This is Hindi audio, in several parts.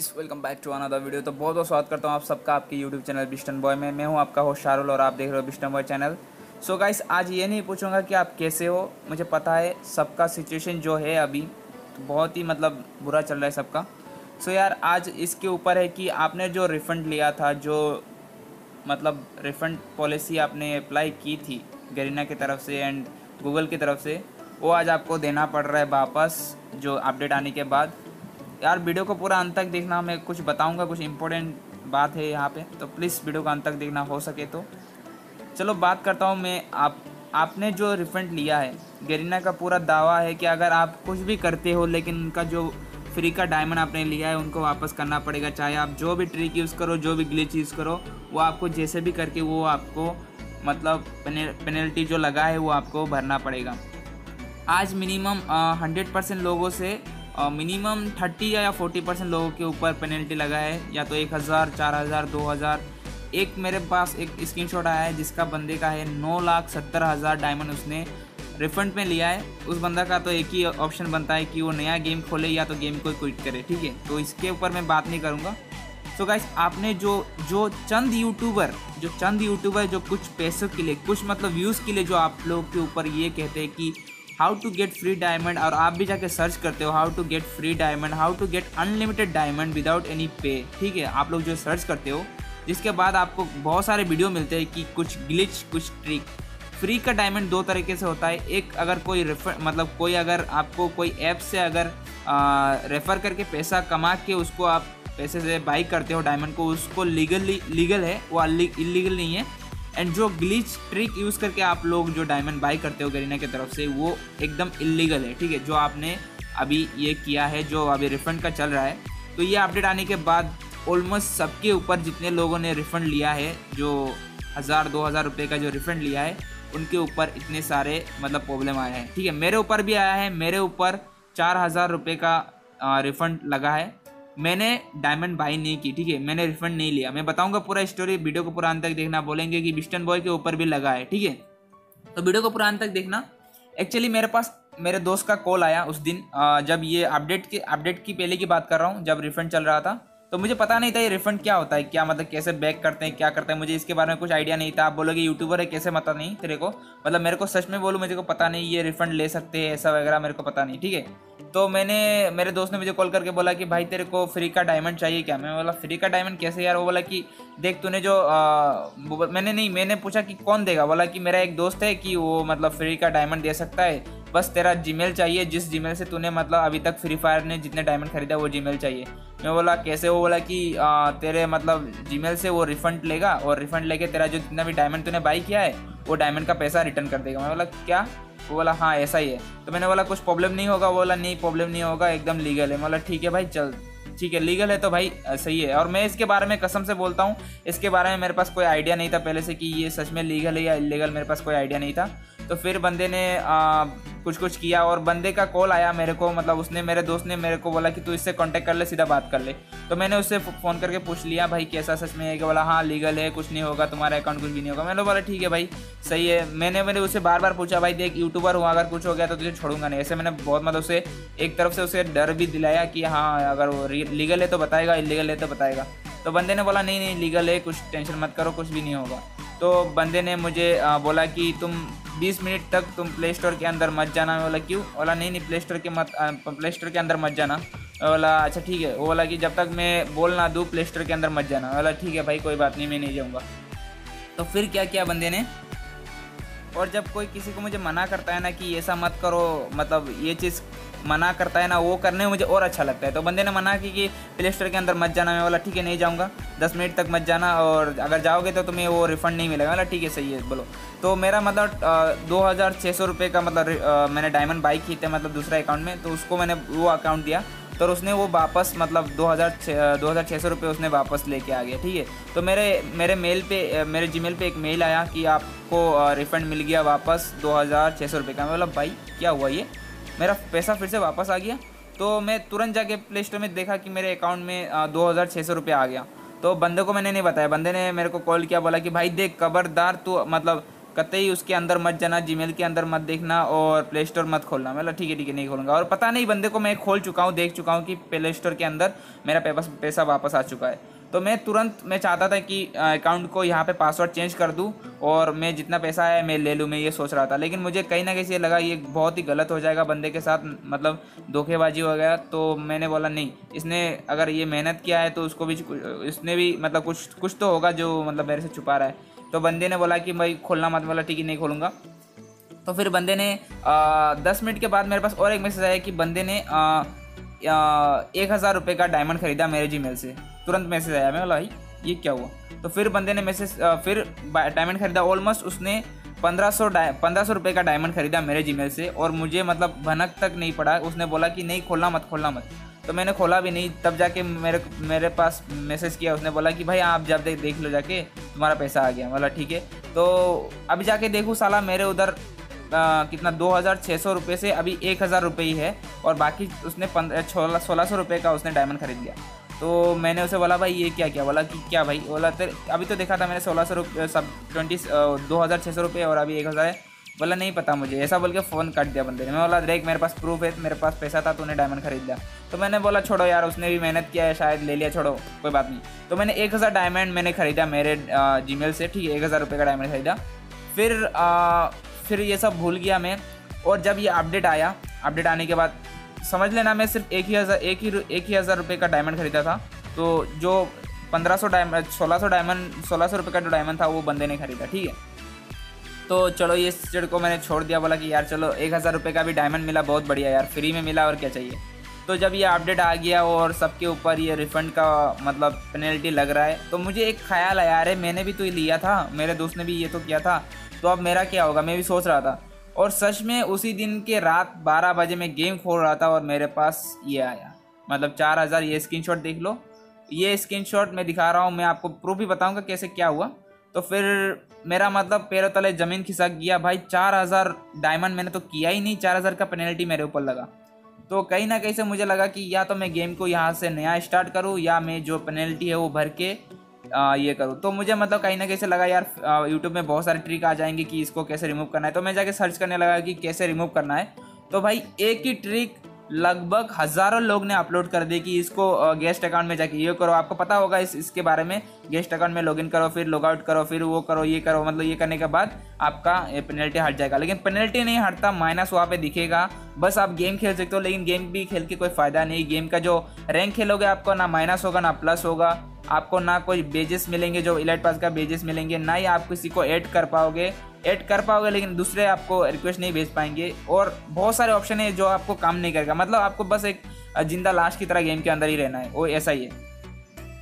Hey guys welcome back to another video तो बहुत बहुत स्वागत करता हूँ आप सबका आपके यूट्यूब चैनल बिस्टन बॉय में। मैं हूँ आपका होस्ट शारुल और आप देख रहे हो Biston boy channel so guys आज ये नहीं पूछूँगा कि आप कैसे हो। मुझे पता है सबका सिचुएशन जो है अभी तो बहुत ही मतलब बुरा चल रहा है सबका। सो so यार, आज इसके ऊपर है कि आपने जो रिफ़ंड लिया था, जो मतलब रिफ़ंड पॉलिसी आपने अप्लाई की थी गरीना की तरफ़ से एंड गूगल की तरफ़ से, वो आज आपको देना पड़ रहा है वापस, जो अपडेट आने के बाद। यार, वीडियो को पूरा अंत तक देखना, मैं कुछ बताऊँगा, कुछ इम्पोर्टेंट बात है यहाँ पे तो प्लीज़ वीडियो का अंत तक देखना, हो सके तो। चलो, बात करता हूँ मैं आप, आपने जो रिफंड लिया है गरीना का पूरा दावा है कि अगर आप कुछ भी करते हो, लेकिन उनका जो फ्री का डायमंड आपने लिया है, उनको वापस करना पड़ेगा, चाहे आप जो भी ट्रिक यूज़ करो, जो भी ग्लिच यूज़ करो, वो आपको जैसे भी करके, वो आपको मतलब पेनल्टी जो लगा है, वो आपको भरना पड़ेगा। आज मिनिमम हंड्रेड परसेंट लोगों से मिनिमम थर्टी या फोर्टी परसेंट लोगों के ऊपर पेनल्टी लगा है, या तो एक हज़ार, चार हज़ार, दो हज़ार। एक मेरे पास एक स्क्रीनशॉट आया है जिसका बंदे का है नौ लाख सत्तर हज़ार डायमंड उसने रिफंड में लिया है। उस बंदा का तो एक ही ऑप्शन बनता है कि वो नया गेम खोले या तो गेम को क्विट करे, ठीक है? तो इसके ऊपर मैं बात नहीं करूँगा। सो गाइस आपने जो जो चंद यूट्यूबर जो चंद यूट्यूबर जो कुछ पैसों के लिए, कुछ मतलब व्यूज़ के लिए जो आप लोग के ऊपर ये कहते हैं कि how to get free diamond, और आप भी जाके सर्च करते हो how to get free diamond, how to get unlimited diamond without any pay, ठीक है? आप लोग जो सर्च करते हो, जिसके बाद आपको बहुत सारे वीडियो मिलते हैं कि कुछ ग्लिच कुछ ट्रिक फ्री का डायमंड दो तरीके से होता है। एक अगर कोई रेफर मतलब कोई अगर आपको कोई ऐप से अगर रेफ़र करके पैसा कमा के उसको आप पैसे से बाई करते हो डायमंड को, उसको लीगली लीगल है, वो इलीगल नहीं है। एंड जो ग्लिच ट्रिक यूज़ करके आप लोग जो डायमंड बाई करते हो गरीना की तरफ़ से, वो एकदम इलीगल है, ठीक है? जो आपने अभी ये किया है, जो अभी रिफंड का चल रहा है तो ये अपडेट आने के बाद ऑलमोस्ट सबके ऊपर जितने लोगों ने रिफ़ंड लिया है, जो हज़ार, दो हज़ार रुपये का जो रिफ़ंड लिया है, उनके ऊपर इतने सारे मतलब प्रॉब्लम आए हैं, ठीक है? मेरे ऊपर भी आया है, मेरे ऊपर चार हज़ार रुपये का रिफ़ंड लगा है। मैंने डायमंड बाई नहीं की, ठीक है? मैंने रिफंड नहीं लिया। मैं बताऊँगा पूरा स्टोरी वीडियो को पूरा अंत तक देखना। बोलेंगे कि बिस्टन बॉय के ऊपर भी लगा है, ठीक है? तो वीडियो को पूरा अंत तक देखना। एक्चुअली मेरे पास, मेरे दोस्त का कॉल आया उस दिन जब ये अपडेट के अपडेट की पहले की बात कर रहा हूँ, जब रिफंड चल रहा था। तो मुझे पता नहीं था ये रिफंड क्या होता है क्या मतलब कैसे बैक करते हैं क्या करते हैं मुझे इसके बारे में कुछ आइडिया नहीं था। आप बोलोगे यूट्यूबर है कैसे पता नहीं तेरे को? मतलब मेरे को सच में बोलूँ मुझे को पता नहीं ये रिफंड ले सकते हैं ऐसा वगैरह मेरे को पता नहीं ठीक है? तो मैंने मेरे दोस्त ने मुझे कॉल करके बोला कि भाई तेरे को फ्री का डायमंड चाहिए क्या? मैं बोला फ्री का डायमंड कैसे यार? वो बोला कि देख तूने जो आ, मैंने नहीं मैंने पूछा कि कौन देगा? बोला कि मेरा एक दोस्त है कि वो मतलब फ्री का डायमंड दे सकता है बस तेरा जीमेल चाहिए, जिस जीमेल से तूने मतलब अभी तक फ्री फायर ने जितने डायमंड खरीदा, वो जीमेल चाहिए। मैं बोला, कैसे? वो बोला कि तेरे मतलब जीमेल से वो रिफंड लेगा और रिफंड लेके तेरा जो जितना भी डायमंड तूने बाई किया है, वो डायमंड का पैसा रिटर्न कर देगा। मैं बोला, क्या? वो बोला हाँ ऐसा ही है। तो मैंने बोला, कुछ प्रॉब्लम नहीं होगा? बोला, नहीं प्रॉब्लम नहीं होगा, एकदम लीगल है। बोला, ठीक है भाई, चल, ठीक है लीगल है तो भाई सही है। और मैं इसके बारे में कसम से बोलता हूँ, इसके बारे में मेरे पास कोई आइडिया नहीं था पहले से कि ये सच में लीगल है या इलीगल मेरे पास कोई आइडिया नहीं था। तो फिर बंदे ने आ, कुछ कुछ किया और बंदे का कॉल आया मेरे को मतलब उसने मेरे दोस्त ने मेरे को बोला कि तू इससे कांटेक्ट कर ले सीधा बात कर ले। तो मैंने उससे फ़ोन करके पूछ लिया भाई कैसा सच में है? कि बोला हाँ लीगल है कुछ नहीं होगा तुम्हारा अकाउंट कुछ भी नहीं होगा। मैंने बोला ठीक है भाई सही है। मैंने मैंने उससे बार बार पूछा भाई देख यूट्यूबर हूँ अगर कुछ हो गया तो तुझे छोड़ूँगा नहीं। ऐसे मैंने बहुत मतलब उसे एक तरफ़ से उसे डर भी दिलाया कि हाँ अगर वो लीगल है तो बताएगा इलीगल है तो बताएगा। तो बंदे ने बोला नहीं नहीं लीगल है कुछ टेंशन मत करो कुछ भी नहीं होगा। तो बंदे ने मुझे बोला कि तुम 20 मिनट तक तुम प्ले स्टोर के अंदर मत जाना बोला क्यों बोला नहीं नहीं प्ले स्टोर के मत प्ले स्टोर के अंदर मत जाना। बोला अच्छा ठीक है, वो बोला कि जब तक मैं बोल ना दूँ प्ले स्टोर के अंदर मत जाना। बोला ठीक है भाई, कोई बात नहीं, मैं नहीं जाऊँगा। तो फिर क्या किया बंदे ने? और जब कोई किसी को मुझे मना करता है ना कि ऐसा मत करो मतलब ये चीज़ मना करता है ना, वो करने में मुझे और अच्छा लगता है। तो बंदे ने मना की कि प्ले स्टोर के अंदर मत जाना। मैं बोला, ठीक है, नहीं जाऊँगा। दस मिनट तक मत जाना और अगर जाओगे तो तुम्हें वो रिफंड नहीं मिलेगा। बोला, ठीक है, सही है। बोलो। तो मेरा मतलब दो हज़ार छः सौ रुपये का मतलब मैंने डायमंड बाइक की थे मतलब दूसरा अकाउंट में। तो उसको मैंने वो अकाउंट दिया। तो उसने वो वापस मतलब दो हज़ार दो हज़ार छः सौ रुपये उसने वापस लेके आ गया ठीक है? तो मेरे मेरे मेल पे मेरे जीमेल पे एक मेल आया कि आपको रिफ़ंड मिल गया वापस दो हज़ार छः सौ रुपये का। मतलब भाई, क्या हुआ ये? मेरा पैसा फिर से वापस आ गया? तो मैं तुरंत जाके प्ले स्टोर में देखा कि मेरे अकाउंट में दो हज़ार छः सौ रुपये आ गया। तो बंदे को मैंने नहीं बताया। बंदे ने मेरे को कॉल किया, बोला कि, भाई, देख, खबरदार तू मतलब कतई उसके अंदर मत जाना जी के अंदर मत देखना और प्ले स्टोर मत खोलना। मतलब ठीक है ठीक है, नहीं खोलूँगा। और पता नहीं, बंदे को मैं खोल चुका हूँ, देख चुका हूँ कि प्ले स्टोर के अंदर मेरा पैसा वापस आ चुका है। तो मैं तुरंत मैं चाहता था कि अकाउंट को यहाँ पे पासवर्ड चेंज कर दूँ और मैं जितना पैसा है मैं ले लूँ मैं ये सोच रहा था। लेकिन मुझे कहीं ना कहीं से लगा ये बहुत ही गलत हो जाएगा बंदे के साथ मतलब धोखेबाजी हो गया। तो मैंने बोला नहीं इसने अगर ये मेहनत किया है तो उसको भी इसने भी मतलब कुछ कुछ तो होगा जो मतलब मेरे से छुपा रहा है। तो बंदे ने बोला कि भाई खोलना मत। बोला ठीक है नहीं खोलूँगा। तो फिर बंदे ने आ, दस मिनट के बाद मेरे पास और एक मैसेज आया कि बंदे ने आ, एक हज़ार रुपये का डायमंड ख़रीदा मेरे जी से। तुरंत मैसेज आया। मैं बोला, भाई, ये क्या हुआ? तो फिर बंदे ने मैसेज फिर डायमंड खरीदा। ऑलमोस्ट उसने पंद्रह सौ पंद्रह सौ रुपये का डायमंड खरीदा मेरे जी से और मुझे मतलब भनक तक नहीं पड़ा। उसने बोला कि, नहीं, खोलना मत खोलना मत। तो मैंने खोला भी नहीं। तब जाके मेरे मेरे पास मैसेज किया। उसने बोला कि, भाई, आप जब देख देख लो जाके, तुम्हारा पैसा आ गया। बोला, ठीक है। तो अभी जाके देखूँ, साला मेरे उधर कितना, दो हज़ार छः सौ रुपये से अभी एक हज़ार रुपये ही है और बाकी उसने पंद्रह, सोलह सोलह सौ रुपये का उसने डायमंड खरीद लिया। तो मैंने उसे बोला, भाई, ये क्या क्या बोला कि, क्या भाई? बोला, तेरे अभी तो देखा था मैंने, सोलह सौ रुपये सब ट्वेंटी दो हज़ार छः सौ रुपये और अभी एक हज़ार है। बोला, नहीं पता मुझे। ऐसा बोल के फ़ोन काट दिया बंदे ने। मैं बोला, देख, मेरे पास प्रूफ है, मेरे पास पैसा था, तूने डायमंड खरीद लिया। तो मैंने बोला, छोड़ो यार, उसने भी मेहनत किया है, शायद ले लिया, छोड़ो, कोई बात नहीं। तो मैंने एक हज़ार डायमंड मैंने खरीदा मेरे जी से, ठीक है, एक हज़ार रुपये का डायमंड खरीदा। फिर फिर ये सब भूल गया मैं और जब ये अपडेट आया अपडेट आने के बाद समझ लेना, मैं सिर्फ़ एक ही हज़ार, एक ही एक ही हज़ार रुपये का डायमंड खरीदा था। तो जो पंद्रह सौ डायमंड सोलह सौ डायमंड सोलह सौ रुपये का जो डायमंड था, वो बंदे ने खरीदा, ठीक है? तो चलो, ये चिड़ को मैंने छोड़ दिया, बोला कि यार चलो, एक हज़ार रुपये का भी डायमंड मिला, बहुत बढ़िया यार फ्री में मिला, और क्या चाहिए? तो जब ये अपडेट आ गया और सबके ऊपर ये रिफ़ंड का मतलब पेनल्टी लग रहा है तो मुझे एक ख्याल आया, अरे मैंने भी तो लिया था, मेरे दोस्त ने भी ये तो किया था तो अब मेरा क्या होगा? मैं भी सोच रहा था और सच में उसी दिन के रात बारह बजे मैं गेम खोल रहा था और मेरे पास ये आया। मतलब चार हज़ार, ये स्क्रीनशॉट देख लो। ये स्क्रीनशॉट मैं दिखा रहा हूँ, मैं आपको प्रूफ भी बताऊँगा कैसे क्या हुआ। तो फिर मेरा मतलब पैरों तले ज़मीन खिसक गया। भाई, चार हज़ार डायमंड मैंने तो किया ही नहीं, चार हज़ार का पेनल्टी मेरे ऊपर लगा। तो कहीं ना कहीं से मुझे लगा कि या तो मैं गेम को यहाँ से नया स्टार्ट करूँ, या मैं जो पेनल्टी है वो भर के आ, ये करूँ। तो मुझे मतलब कहीं ना कहीं से लगा यार यूट्यूब में बहुत सारे ट्रिक आ जाएँगे कि इसको कैसे रिमूव करना है। तो मैं जाके सर्च करने लगा कि कैसे रिमूव करना है। तो भाई एक ही ट्रिक लगभग हज़ारों लोग ने अपलोड कर दी कि इसको गेस्ट अकाउंट में जाके ये करो। आपको पता होगा इस, इसके बारे में, गेस्ट अकाउंट में लॉगिन करो, फिर लॉग आउट करो, फिर वो करो, ये करो मतलब ये करने के बाद आपका पेनल्टी हट जाएगा। लेकिन पेनल्टी नहीं हटता माइनस वहाँ पे दिखेगा। बस आप गेम खेल सकते हो, लेकिन गेम भी खेल के कोई फ़ायदा नहीं। गेम का जो रैंक खेलोगे, आपको ना माइनस होगा, ना प्लस होगा। आपको ना कोई बेजेस मिलेंगे, जो इलाइट पास का बेजेस मिलेंगे, ना ही आप किसी को ऐड कर पाओगे। ऐड कर पाओगे, लेकिन दूसरे आपको रिक्वेस्ट नहीं भेज पाएँगे। और बहुत सारे ऑप्शन है जो आपको काम नहीं करेगा। मतलब आपको बस एक ज़िंदा लाश की तरह गेम के अंदर ही रहना है। वो ऐसा ही है।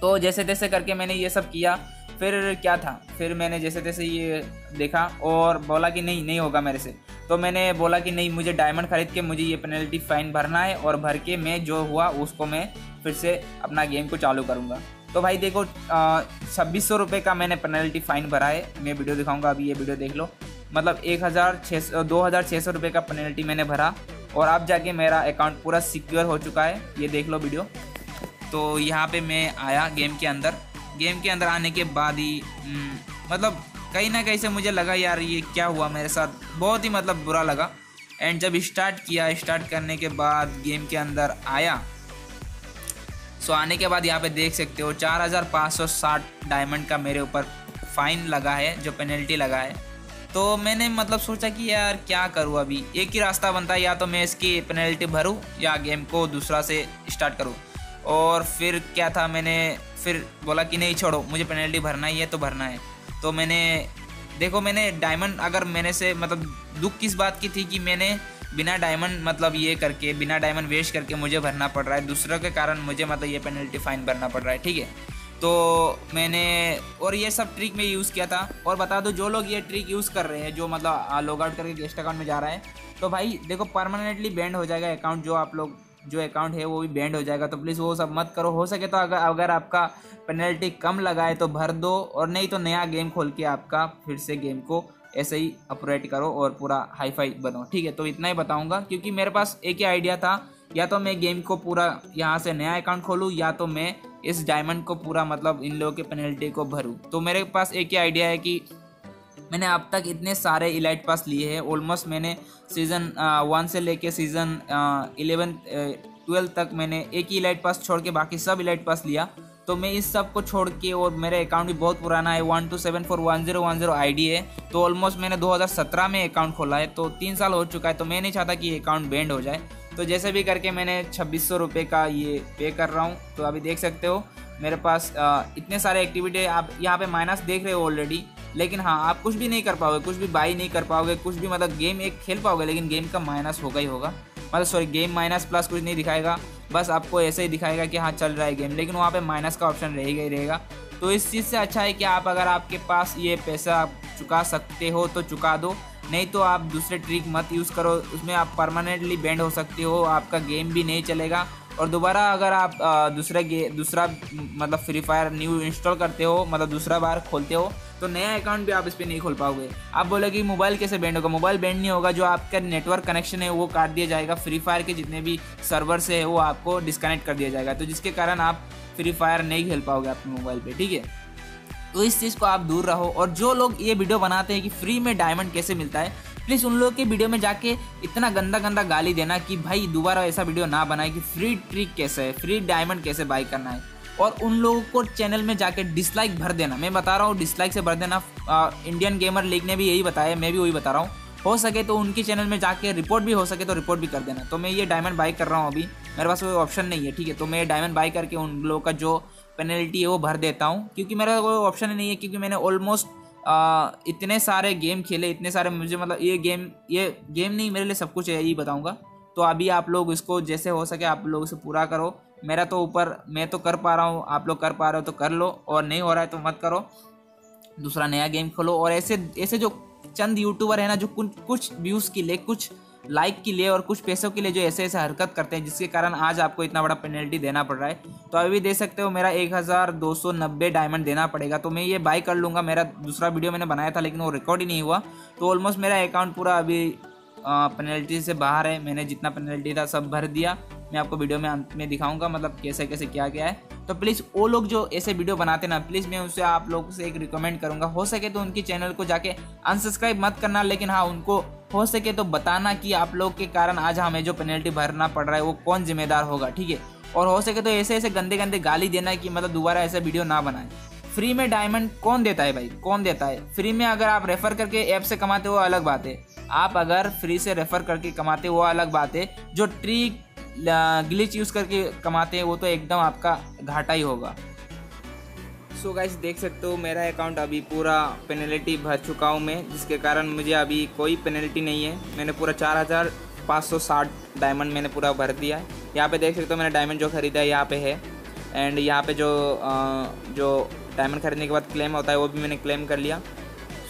तो जैसे तैसे करके मैंने ये सब किया। फिर क्या था? फिर मैंने जैसे तैसे ये देखा और बोला कि नहीं नहीं होगा मेरे से। तो मैंने बोला कि नहीं, मुझे डायमंड खरीद के मुझे ये पेनल्टी फ़ाइन भरना है और भर के मैं जो हुआ उसको मैं फिर से अपना गेम को चालू करूँगा। तो भाई देखो छब्बीस सौ रुपये का मैंने पेनल्टी फ़ाइन भरा है। मैं वीडियो दिखाऊँगा अभी ये वीडियो देख लो। मतलब एक हज़ार छः सौ दो हज़ार छः सौ रुपये का पेनल्टी मैंने भरा। और अब जाके मेरा अकाउंट पूरा सिक्योर हो चुका है। ये देख लो वीडियो तो यहाँ पे मैं आया गेम के अंदर। गेम के अंदर आने के बाद ही हम्म, मतलब कहीं ना कहीं से मुझे लगा यार ये क्या हुआ मेरे साथ? बहुत ही मतलब बुरा लगा। एंड जब स्टार्ट किया स्टार्ट करने के बाद गेम के अंदर आया सो आने के बाद यहाँ पे देख सकते हो, चार हज़ार पाँच सौ साठ डायमंड का मेरे ऊपर फ़ाइन लगा है, जो पेनल्टी लगा है। तो मैंने मतलब सोचा कि यार क्या करूँ अभी? एक ही रास्ता बनता है, या तो मैं इसकी पेनल्टी भरूँ, या गेम को दूसरा से स्टार्ट करूँ। और फिर क्या था, मैंने फिर बोला कि नहीं छोड़ो, मुझे पेनल्टी भरना ही है तो भरना है। तो मैंने, देखो मैंने डायमंड अगर मैंने से मतलब दुख किस बात की थी कि मैंने बिना डायमंड मतलब ये करके, बिना डायमंड वेस्ट करके मुझे भरना पड़ रहा है। दूसरों के कारण मुझे मतलब ये पेनल्टी फ़ाइन भरना पड़ रहा है, ठीक है? तो मैंने, और ये सब ट्रिक में यूज़ किया था। और बता दो, जो लोग ये ट्रिक यूज़ कर रहे हैं, जो मतलब लॉग आउट करके गेस्ट अकाउंट में जा रहा है तो भाई, देखो परमानेंटली बैंड हो जाएगा अकाउंट जो आप लोग, जो अकाउंट है, वो भी बैंड हो जाएगा। तो प्लीज़ वो सब मत करो। हो सके तो अगर अगर आपका पेनल्टी कम लगाए तो भर दो। और नहीं तो नया गेम खोल के आपका फिर से गेम को ऐसे ही ऑपरेट करो और पूरा हाई फाई बनो ठीक है तो इतना ही बताऊँगा, क्योंकि मेरे पास एक ही आइडिया था, या तो मैं गेम को पूरा यहाँ से नया अकाउंट खोलूँ, या तो मैं इस डायमंड को पूरा मतलब इन लोगों के पेनल्टी को भरूँ। तो मेरे पास एक ही आइडिया है कि मैंने अब तक इतने सारे इलाइट पास लिए हैं। ऑलमोस्ट मैंने सीज़न वन से लेके सीज़न इलेवन ट्वेल्व तक मैंने एक ही इलाइट पास छोड़ के बाकी सब इलाइट पास लिया। तो मैं इस सबको छोड़ के और मेरा अकाउंट भी बहुत पुराना है one two seven four one zero one zero आई है। तो ऑलमोस्ट मैंने 2017 में अकाउंट खोला है तो तीन साल हो चुका है तो मैं नहीं चाहता कि ये अकाउंट बैंड हो जाए। तो जैसे भी करके मैंने छब्बीस सौ का ये पे कर रहा हूँ तो अभी देख सकते हो, मेरे पास इतने सारे एक्टिविटी आप यहाँ पे माइनस देख रहे हो ऑलरेडी लेकिन हाँ आप कुछ भी नहीं कर पाओगे, कुछ भी बाई नहीं कर पाओगे, कुछ भी मतलब गेम एक खेल पाओगे, लेकिन गेम का माइनस होगा ही होगा। मतलब सॉरी गेम माइनस प्लस कुछ नहीं दिखाएगा। बस आपको ऐसे ही दिखाएगा कि हाँ चल रहा है गेम लेकिन वहाँ पे माइनस का ऑप्शन रहेगा ही रहेगा। तो इस चीज़ से अच्छा है कि आप अगर आपके पास ये पैसा आप चुका सकते हो तो चुका दो। नहीं तो आप दूसरे ट्रिक मत यूज़ करो। उसमें आप परमानेंटली बैंड हो सकते हो। आपका गेम भी नहीं चलेगा। और दोबारा अगर आप दूसरा गे, दूसरा मतलब फ्री फायर न्यू इंस्टॉल करते हो मतलब दूसरा बार खोलते हो तो नया अकाउंट भी आप इस पर नहीं खोल पाओगे। आप बोले कि मोबाइल कैसे बैंड होगा? मोबाइल बैंड नहीं होगा, जो आपका नेटवर्क कनेक्शन है, वो काट दिया जाएगा। फ्री फायर के जितने भी सर्वर से है, वो आपको डिस्कनेक्ट कर दिया जाएगा। तो जिसके कारण आप फ्री फायर नहीं खेल पाओगे अपने मोबाइल पर ठीक है? तो इस चीज़ को आप दूर रहो। और जो लोग ये वीडियो बनाते हैं कि फ्री में डायमंड कैसे मिलता है प्लीज़ उन लोगों के वीडियो में जाके इतना गंदा गंदा गाली देना कि भाई दोबारा ऐसा वीडियो ना बनाए कि फ्री ट्रिक कैसे है फ्री डायमंड कैसे बाई करना है। और उन लोगों को चैनल में जाके डिसलाइक भर देना। मैं बता रहा हूँ डिसलाइक से भर देना। आ, इंडियन गेमर लीग ने भी यही बताया मैं भी वही बता रहा हूँ। हो सके तो उनके चैनल में जाके रिपोर्ट भी हो सके तो रिपोर्ट भी कर देना। तो मैं ये डायमंड बाई कर रहा हूँ अभी। मेरे पास कोई ऑप्शन नहीं है ठीक है? तो मैं डायमंड बाई करके उन लोगों का जो पेनल्टी है वो भर देता हूँ। क्योंकि मेरा कोई ऑप्शन नहीं है क्योंकि मैंने ऑलमोस्ट इतने सारे गेम खेले, इतने सारे मुझे मतलब ये गेम ये गेम नहीं, मेरे लिए सब कुछ है, यही बताऊँगा। तो अभी आप लोग इसको जैसे हो सके आप लोग इसे पूरा करो। मेरा तो ऊपर, मैं तो कर पा रहा हूँ, आप लोग कर पा रहे हो तो कर लो, और नहीं हो रहा है तो मत करो। दूसरा नया गेम खोलो, और ऐसे ऐसे जो चंद यूट्यूबर है ना, जो कुछ कुछ व्यूज़ के लिए कुछ लाइक के लिए और कुछ पैसों के लिए जो ऐसे ऐसे हरकत करते हैं, जिसके कारण आज आपको इतना बड़ा पेनल्टी देना पड़ रहा है। तो अभी दे सकते हो, मेरा एक हज़ार दो सौ नब्बे डायमंड देना पड़ेगा। तो मैं ये बाई कर लूँगा, मेरा दूसरा वीडियो मैंने बनाया था, लेकिन वो रिकॉर्ड ही नहीं हुआ। तो ऑलमोस्ट मेरा अकाउंट पूरा अभी पेनल्टी से बाहर है। मैंने जितना पेनल्टी था, सब भर दिया। मैं आपको वीडियो में अंत में दिखाऊँगा मतलब कैसे कैसे क्या क्या है। तो प्लीज़ वो लोग जो ऐसे वीडियो बनाते ना प्लीज़ मैं उससे आप लोगों से एक रिकमेंड करूँगा। हो सके तो उनकी चैनल को जाके अनसब्सक्राइब मत करना, लेकिन हाँ उनको हो सके तो बताना कि आप लोग के कारण आज हमें जो पेनल्टी भरना पड़ रहा है, वो कौन जिम्मेदार होगा, ठीक है? और हो सके तो ऐसे ऐसे गंदे गंदे गाली देना कि मतलब दोबारा ऐसा वीडियो ना बनाए। फ्री में डायमंड कौन देता है भाई? कौन देता है? फ्री में अगर आप रेफर करके ऐप से कमाते हो अलग बात है। आप अगर फ्री से रेफर करके कमाते हो अलग बात है। जो ट्री ग्लिच यूज़ करके कमाते हैं, वो तो एकदम आपका घाटा ही होगा। सो गाइस देख सकते हो मेरा अकाउंट अभी पूरा पेनल्टी भर चुका हूँ मैं जिसके कारण मुझे अभी कोई पेनल्टी नहीं है। मैंने पूरा चार हज़ार पाँच सौ साठ डायमंड मैंने पूरा भर दिया है। यहाँ पे देख सकते हो मैंने डायमंड जो ख़रीदा है यहाँ पे है। एंड यहाँ पे जो आ, जो डायमंड खरीदने के बाद क्लेम होता है वो भी मैंने क्लेम कर लिया।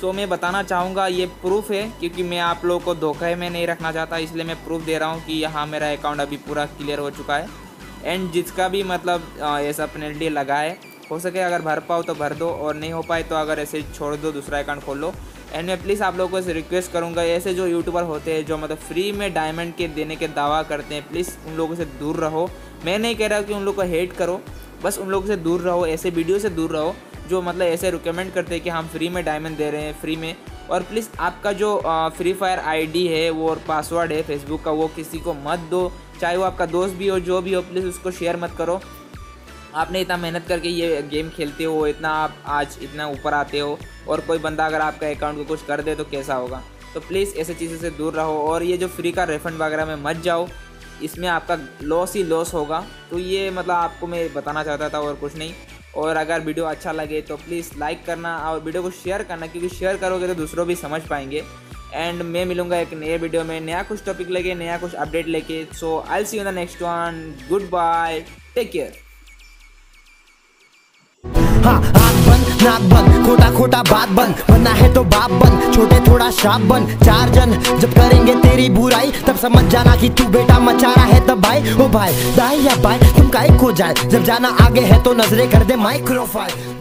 सो मैं बताना चाहूँगा ये प्रूफ है क्योंकि मैं आप लोगों को धोखे में नहीं रखना चाहता इसलिए मैं प्रूफ दे रहा हूँ कि यहाँ मेरा अकाउंट अभी पूरा क्लियर हो चुका है। एंड जिसका भी मतलब ऐसा पेनल्टी लगा है हो सके, अगर भर पाओ तो भर दो, और नहीं हो पाए तो अगर ऐसे छोड़ दो, दूसरा अकाउंट खोल लो। एंड मैं प्लीज़ आप लोगों से रिक्वेस्ट करूँगा, ऐसे जो यूट्यूबर होते हैं, जो मतलब फ्री में डायमंड के देने के दावा करते हैं प्लीज़ उन लोगों से दूर रहो। मैं नहीं कह रहा कि उन लोग को हेट करो, बस उन लोगों से दूर रहो, ऐसे वीडियो से दूर रहो, जो मतलब ऐसे रिकमेंड करते हैं कि हम फ्री में डायमंड दे रहे हैं फ्री में। और प्लीज़ आपका जो फ्री फायर आईडी है, वो और पासवर्ड है फेसबुक का, वो किसी को मत दो। चाहे वो आपका दोस्त भी हो, जो भी हो प्लीज़ उसको शेयर मत करो। आपने इतना मेहनत करके ये गेम खेलते हो, इतना आप आज इतना ऊपर आते हो और कोई बंदा अगर आपका अकाउंट को कुछ कर दे तो कैसा होगा? तो प्लीज़ ऐसे चीज़ों से दूर रहो और ये जो फ्री का रिफंड वगैरह में मत जाओ, इसमें आपका लॉस ही लॉस होगा। तो ये मतलब आपको मैं बताना चाहता था और कुछ नहीं। और अगर वीडियो अच्छा लगे तो प्लीज़ लाइक करना और वीडियो को शेयर करना क्योंकि शेयर करोगे तो दूसरों भी समझ पाएँगे। एंड मैं मिलूँगा एक नए वीडियो में नया कुछ टॉपिक लेके, नया कुछ अपडेट लेके। So I see you the next one goodbye take care हाँ आग बंद, नाक बंद, खोटा खोटा बात बंद। बनना है तो बाप बन छोटे थोड़ा शाप बन चार जन जब करेंगे तेरी बुराई, तब समझ जाना कि तू बेटा मचा रहा है तब भाई ओ भाई दाई या भाई तुम काई को जाए? जब जाना आगे है तो नजरे कर दे माइक्रोफाइल